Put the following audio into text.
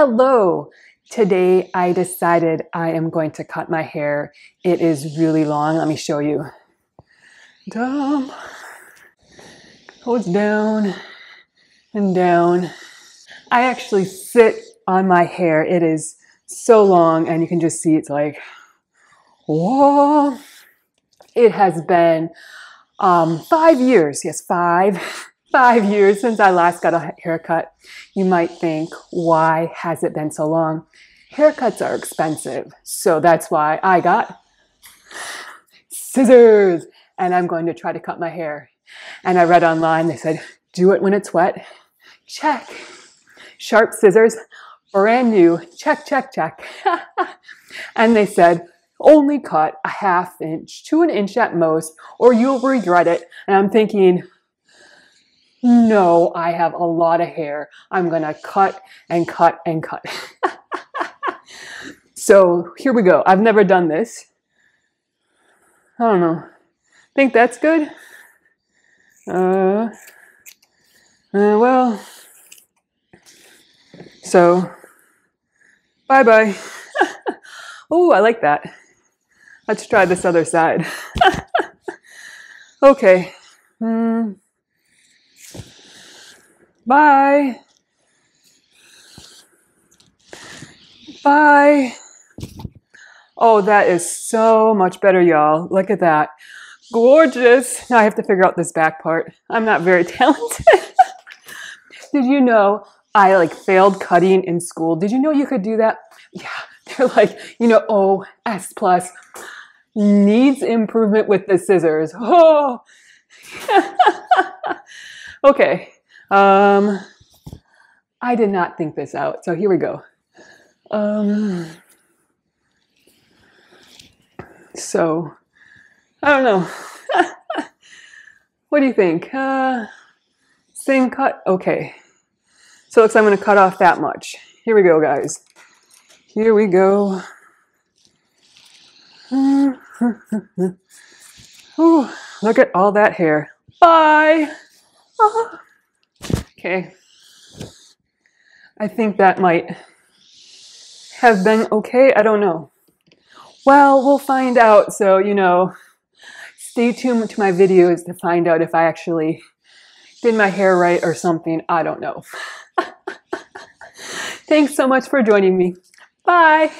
Hello! Today I decided I am going to cut my hair. It is really long. Let me show you. Dump. Goes down and down. I actually sit on my hair. It is so long and you can just see it's like, whoa. It has been um, five years. Yes, five five years since I last got a haircut. You might think, why has it been so long? Haircuts are expensive, so that's why I got scissors and I'm going to try to cut my hair. And I read online, they said, do it when it's wet. Check. Sharp scissors, brand new. Check, check, check. and they said, only cut a half inch to an inch at most, or you'll regret it. And I'm thinking, no, I have a lot of hair. I'm going to cut and cut and cut. so here we go. I've never done this. I don't know. Think that's good? Uh, uh well, so bye bye. oh, I like that. Let's try this other side. okay. Hmm. Bye. Bye. Oh, that is so much better, y'all. Look at that. Gorgeous. Now I have to figure out this back part. I'm not very talented. Did you know I like failed cutting in school? Did you know you could do that? Yeah, they're like, you know, oh, S plus needs improvement with the scissors. Oh. okay. Um, I did not think this out, so here we go. Um, so, I don't know. what do you think? Uh, same cut? Okay. So it looks like I'm going to cut off that much. Here we go, guys. Here we go. Ooh, look at all that hair. Bye. Okay. I think that might have been okay. I don't know. Well, we'll find out. So, you know, stay tuned to my videos to find out if I actually did my hair right or something. I don't know. Thanks so much for joining me. Bye.